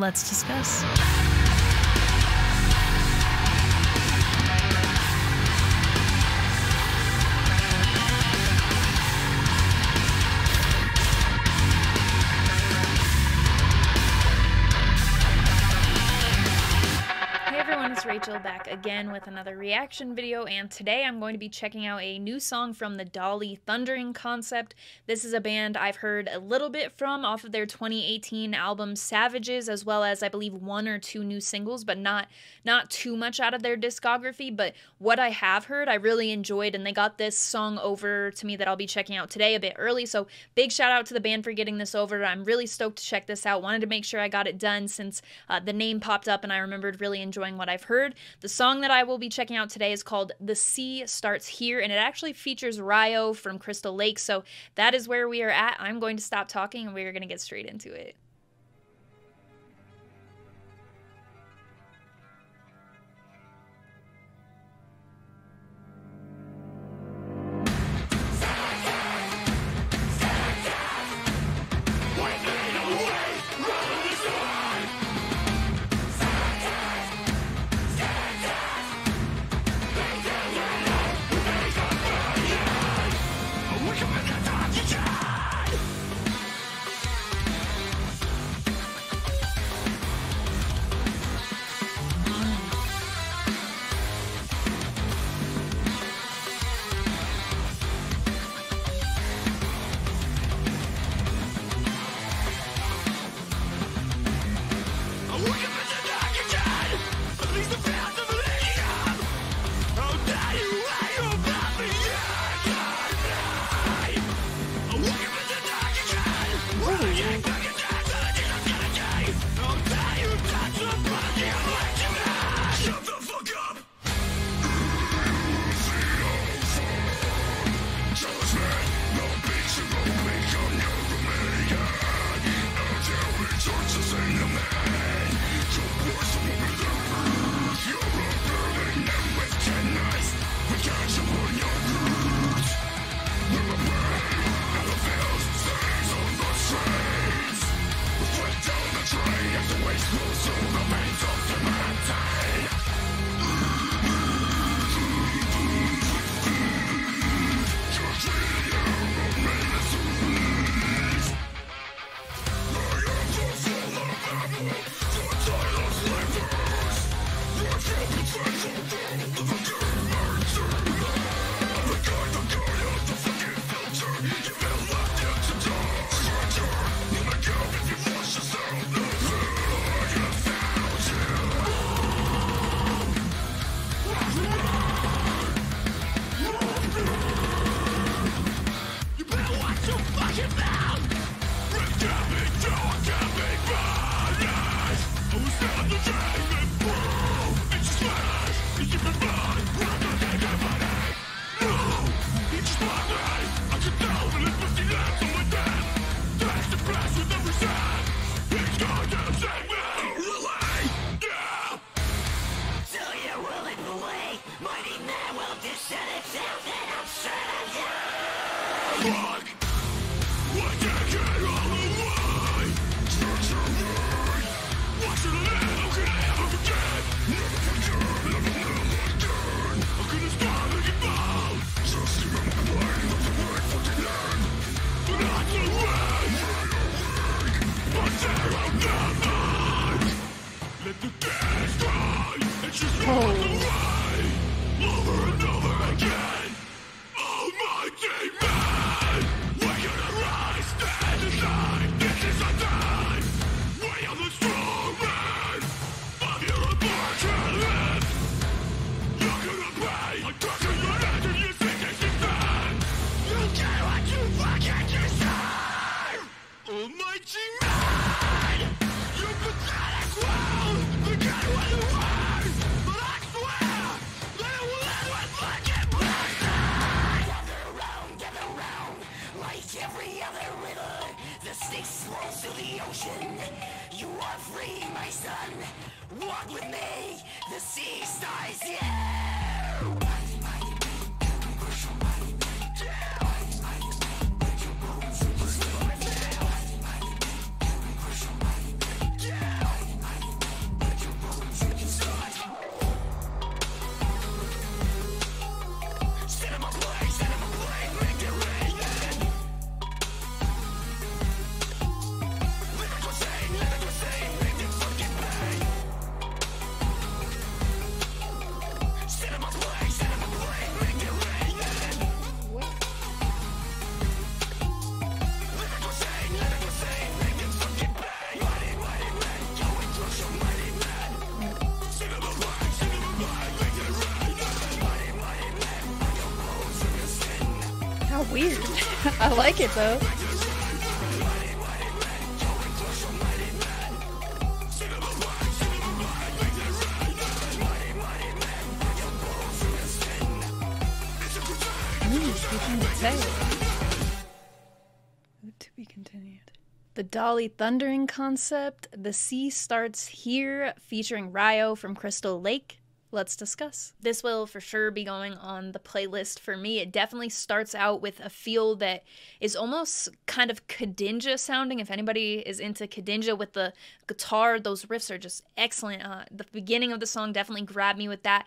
Let's discuss. Rachelle back again with another reaction video, and today I'm going to be checking out a new song from the Dali Thundering Concept. This is a band I've heard a little bit from off of their 2018 album Savages, as well as I believe one or two new singles, but not not too much out of their discography. But what I have heard, I really enjoyed, and they got this song over to me that I'll be checking out today a bit early. So big shout out to the band for getting this over. I'm really stoked to check this out. Wanted to make sure I got it done since uh, the name popped up, and I remembered really enjoying what I've heard. The song that I will be checking out today is called The Sea Starts Here, and it actually features Ryo from Crystal Lake. So that is where we are at. I'm going to stop talking and we're going to get straight into it. Noise, yeah! I like it though. To be continued. The Dali Thundering concept. The Sea Starts Here, featuring Ryo from Crystal Lake let's discuss. This will for sure be going on the playlist for me. It definitely starts out with a feel that is almost kind of Kadinja sounding. If anybody is into Kadinja with the guitar, those riffs are just excellent. Uh, the beginning of the song definitely grabbed me with that.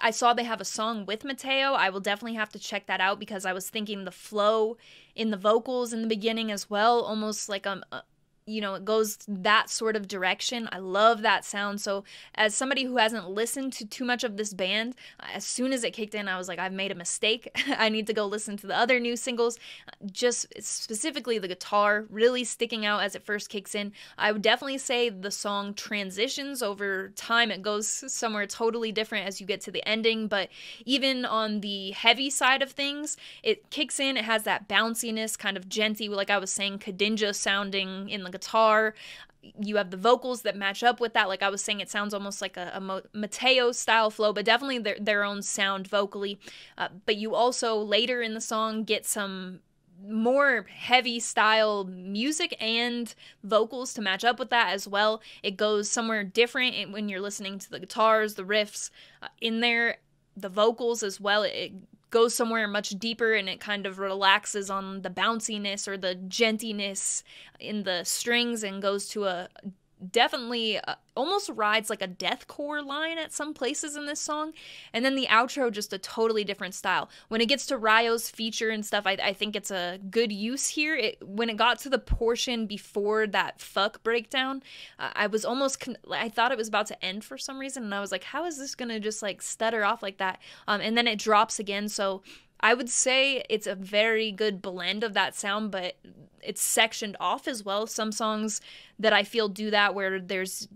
I saw they have a song with Mateo. I will definitely have to check that out because I was thinking the flow in the vocals in the beginning as well, almost like a, you know, it goes that sort of direction. I love that sound. So, as somebody who hasn't listened to too much of this band, as soon as it kicked in, I was like, I've made a mistake. I need to go listen to the other new singles. Just specifically the guitar really sticking out as it first kicks in. I would definitely say the song transitions over time. It goes somewhere totally different as you get to the ending, but even on the heavy side of things, it kicks in. It has that bounciness, kind of djenty, like I was saying, Kadinja sounding in the guitar. You have the vocals that match up with that. Like I was saying, it sounds almost like a, a Mateo style flow, but definitely their, their own sound vocally. Uh, but you also later in the song get some more heavy style music and vocals to match up with that as well. It goes somewhere different when you're listening to the guitars, the riffs uh, in there, the vocals as well. It goes somewhere much deeper and it kind of relaxes on the bounciness or the djentiness in the strings and goes to a definitely uh, almost rides like a deathcore line at some places in this song. And then the outro just a totally different style. When it gets to ryo's feature and stuff i, I think it's a good use here. It, when it got to the portion before that fuck breakdown uh, i was almost i thought it was about to end for some reason. And i was like how is this gonna just like stutter off like that? Um, and then it drops again. So I would say it's a very good blend of that sound, but it's sectioned off as well. Some songs that I feel do that where there's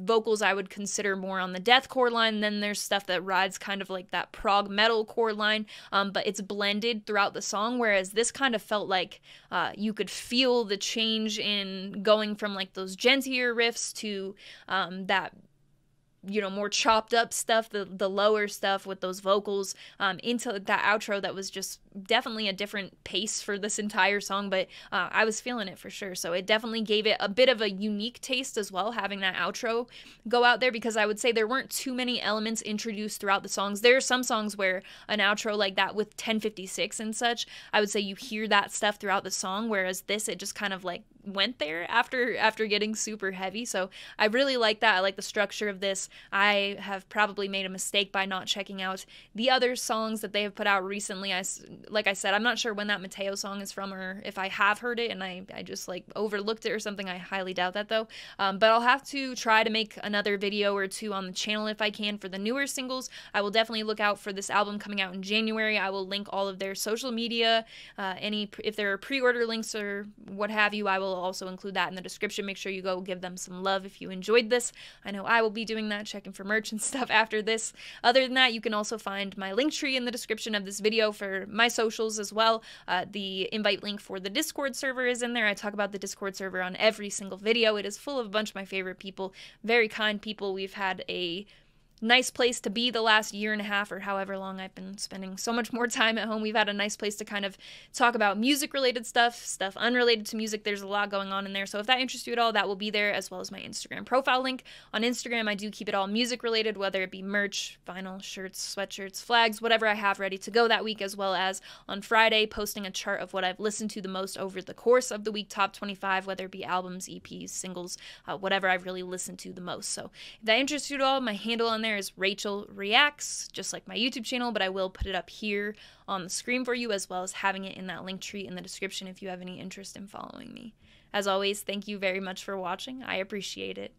vocals I would consider more on the deathcore line. Then there's stuff that rides kind of like that prog metal core line, um, but it's blended throughout the song. Whereas this kind of felt like uh, you could feel the change in going from like those djentier riffs to um, that you know more chopped up stuff the the lower stuff with those vocals um, into that outro that was just definitely a different pace for this entire song but uh, i was feeling it for sure. So it definitely gave it a bit of a unique taste as well having that outro go out there because i would say there weren't too many elements introduced throughout the songs. There are some songs where an outro like that with 1056 and such i would say you hear that stuff throughout the song whereas this it just kind of like went there after after getting super heavy. So i really like that. I like the structure of this i have probably made a mistake by not checking out the other songs that they have put out recently. I like i said i'm not sure when that mateo song is from or if i have heard it and i, I just like overlooked it or something. I highly doubt that though. Um, but i'll have to try to make another video or two on the channel if i can for the newer singles. I will definitely look out for this album coming out in january. I will link all of their social media uh, any if there are pre-order links or what have you i will also include that in the description. Make sure you go give them some love if you enjoyed this. I know I will be doing checking for merch and stuff after this. Other than that, you can also find my Linktree in the description of this video for my socials as well. Uh, the invite link for the Discord server is in there. I talk about the Discord server on every single video. It is full of a bunch of my favorite people, very kind people. We've had a nice place to be the last year and a half or however long I've been spending so much more time at home. We've had a nice place to kind of talk about music related stuff, stuff unrelated to music. There's a lot going on in there. So if that interests you at all, that will be there as well as my Instagram profile link. On Instagram, I do keep it all music related, whether it be merch, vinyl, shirts, sweatshirts, flags, whatever I have ready to go that week, as well as on Friday, posting a chart of what I've listened to the most over the course of the week, top 25, whether it be albums, EPs, singles, uh, whatever I've really listened to the most. So if that interests you at all, my handle on there there is Rachelle Reacts, just like my YouTube channel, but I will put it up here on the screen for you as well as having it in that Linktree in the description if you have any interest in following me. As always, thank you very much for watching. I appreciate it.